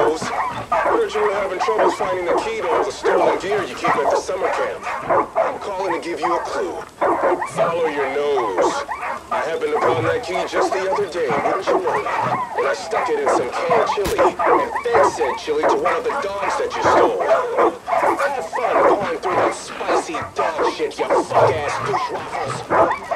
knows. Heard you were having trouble finding the key to all the stolen gear you keep at the summer camp. I'm calling to give you a clue. Follow your nose. I happened upon that key just the other day, wouldn't you know? And I stuck it in some canned chili, and fed said chili to one of the dogs that you stole. Have fun going through that spicy dog shit, you fuck-ass douche waffles.